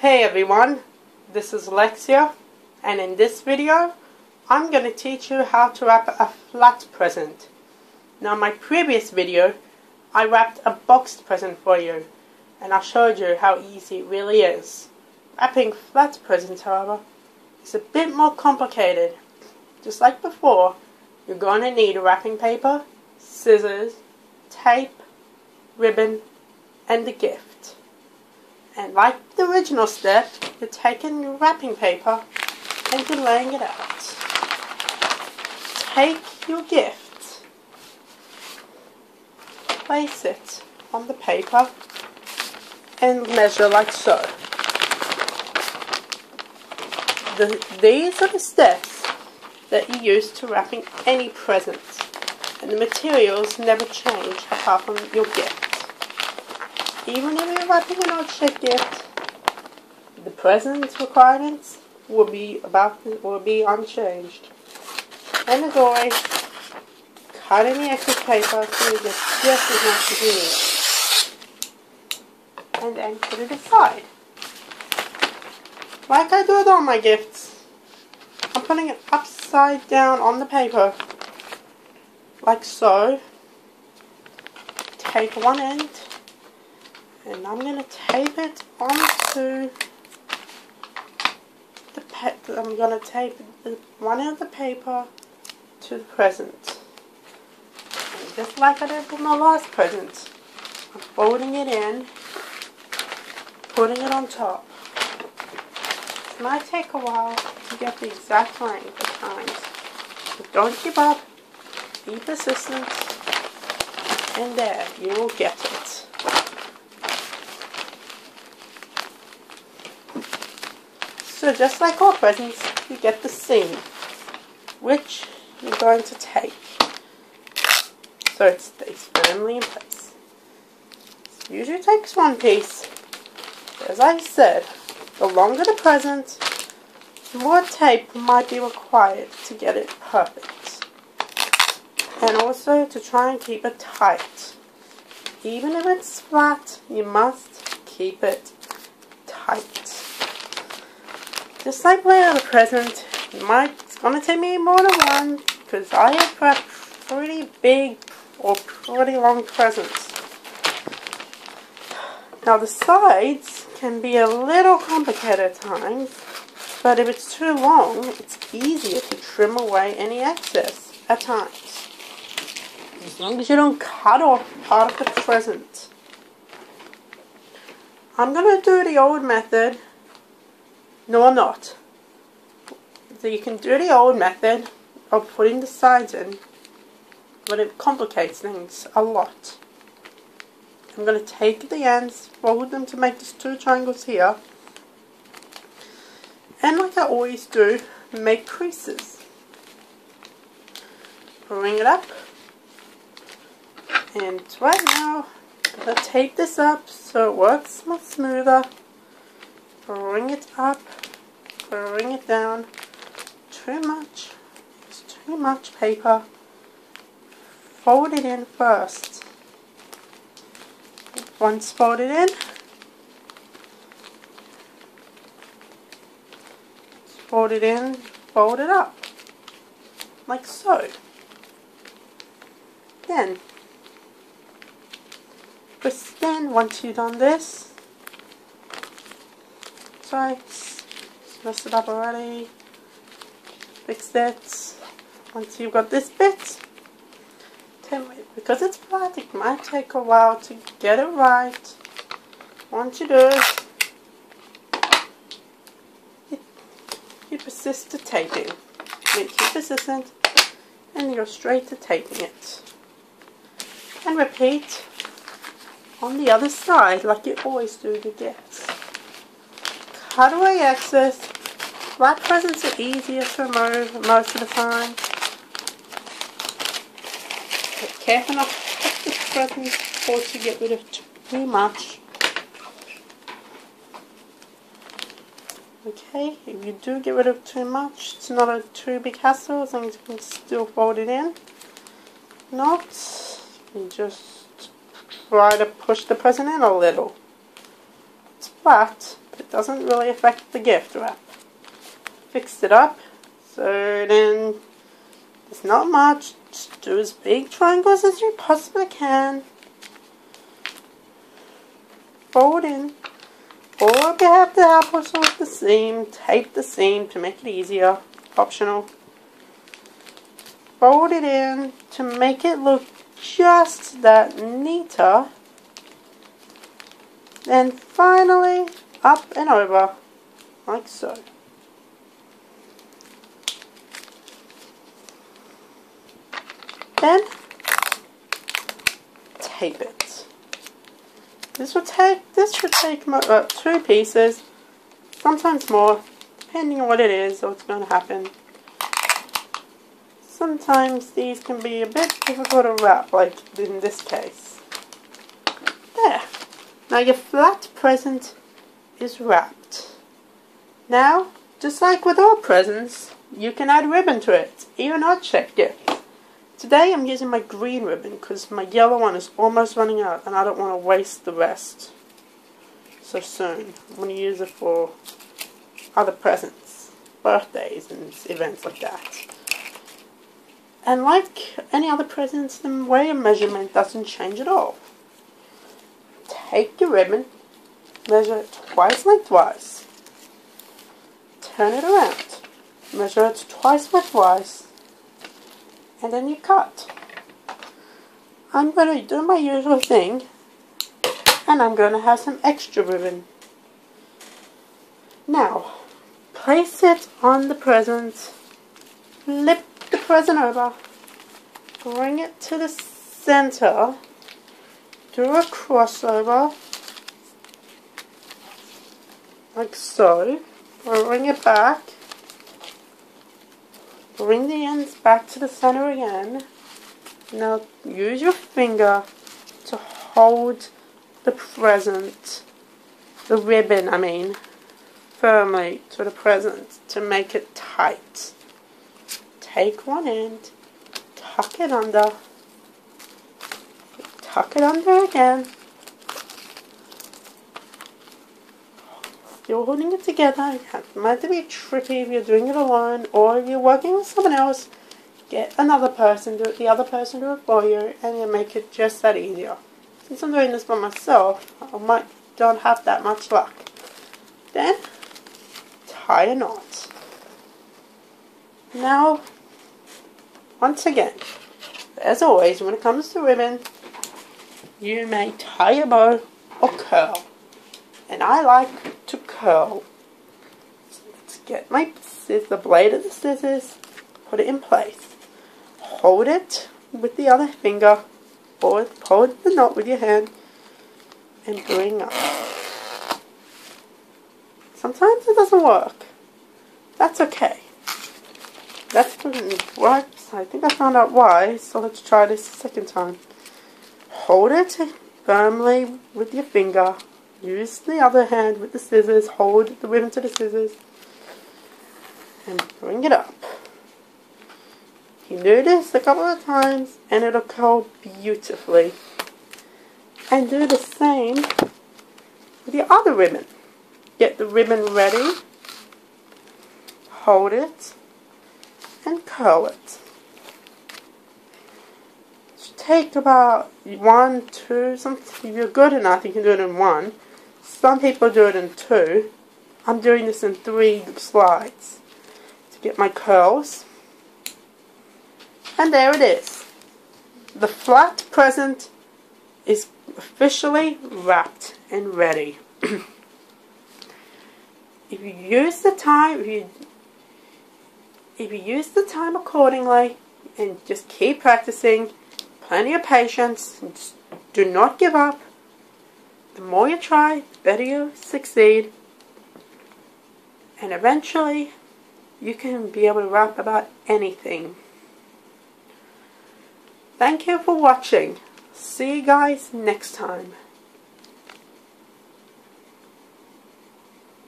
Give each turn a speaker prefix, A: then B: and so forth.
A: Hey everyone, this is Alexia and in this video I'm going to teach you how to wrap a flat present. Now in my previous video I wrapped a boxed present for you and I showed you how easy it really is. Wrapping flat presents however is a bit more complicated. Just like before, you're going to need wrapping paper, scissors, tape, ribbon and a gift. And like the original step, you're taking your wrapping paper and you're laying it out. Take your gift, place it on the paper and measure like so. The, these are the steps that you use to wrapping any present and the materials never change apart from your gift. Even if you're wrapping an odd-shaped gift, the present requirements will be about will be unchanged. And as always, cut any excess paper so you get just as much you need. And then put it aside. Like I do with all my gifts. I'm putting it upside down on the paper. Like so. Take one end and I'm going to tape it onto the pet. I'm going to tape the, one end of the paper to the present. And just like I did with my last present, I'm folding it in, putting it on top. It might take a while to get the exact length at times, but don't give up, be persistent, and there, you will get it. So just like all presents, you get the seam, which you're going to take so it stays firmly in place. It usually takes one piece. As I said, the longer the present, the more tape might be required to get it perfect. And also to try and keep it tight. Even if it's flat, you must keep it tight. Just like my other present, might, it's going to take me more than one because I have pretty big or pretty long presents. Now the sides can be a little complicated at times, but if it's too long, it's easier to trim away any excess at times. As long as you don't cut off part of the present. I'm going to do the old method no, I'm not. So you can do the old method of putting the sides in, but it complicates things a lot. I'm going to take the ends, fold them to make these two triangles here, and like I always do, make creases. Bring it up, and right now, I'm going to tape this up so it works much smoother bring it up, bring it down. Too much, it's too much paper. Fold it in first. Once folded in, fold it in, fold it up, like so. Then, then once you've done this, Sorry, messed it up already. Fix it. Once you've got this bit, because it's flat, it might take a while to get it right. Once you do it, you, you persist to taping. Make you persistent, and you're straight to taping it. And repeat on the other side like you always do. How do I access? Black presents are easier to remove most of the time. Be careful not to touch the presents or to get rid of too much. Okay, if you do get rid of too much, it's not a too big hassle as long as you can still fold it in. Not, you just try to push the present in a little. It's flat, but it doesn't really affect the gift wrap. Fixed it up, so then there's not much. Just do as big triangles as you possibly can. Fold in. Or if you have the applesauce the seam, tape the seam to make it easier. Optional. Fold it in to make it look just that neater. Then finally up and over like so. Then tape it. This will take this should take uh, two pieces, sometimes more, depending on what it is or what's going to happen. Sometimes these can be a bit difficult to wrap, like in this case. There. Now your flat present is wrapped. Now, just like with all presents, you can add ribbon to it, even odd-shaped gift. Today I'm using my green ribbon because my yellow one is almost running out and I don't want to waste the rest so soon. I'm going to use it for other presents, birthdays and events like that. And like any other presents, the way of measurement doesn't change at all. Take your ribbon, measure it twice lengthwise, turn it around, measure it twice lengthwise, and then you cut. I'm going to do my usual thing and I'm going to have some extra ribbon. Now, place it on the present, flip the present over, bring it to the center, do a crossover, like so, bring it back, Bring the ends back to the center again. Now use your finger to hold the present, the ribbon I mean, firmly to the present to make it tight. Take one end, tuck it under, tuck it under again, you're holding it together. It might be tricky if you're doing it alone or if you're working with someone else. Get another person, do it, the other person do it for you, and you make it just that easier. Since I'm doing this by myself, I might don't have that much luck. Then, tie a knot. Now, once again, as always, when it comes to ribbon, you may tie a bow or curl. And I like. So let's get my the blade of the scissors, put it in place. Hold it with the other finger, or hold the knot with your hand, and bring up. Sometimes it doesn't work. That's okay. That didn't work. I think I found out why, so let's try this a second time. Hold it firmly with your finger Use the other hand with the scissors, hold the ribbon to the scissors, and bring it up. You do this a couple of times, and it'll curl beautifully. And do the same with the other ribbon. Get the ribbon ready, hold it, and curl it. Take about one, two, something. If you're good enough, you can do it in one. Some people do it in two. I'm doing this in three slides to get my curls. And there it is. The flat present is officially wrapped and ready. if you use the time, if you if you use the time accordingly and just keep practicing, plenty of patience, do not give up, the more you try, the better you succeed. And eventually, you can be able to wrap about anything. Thank you for watching. See you guys next time.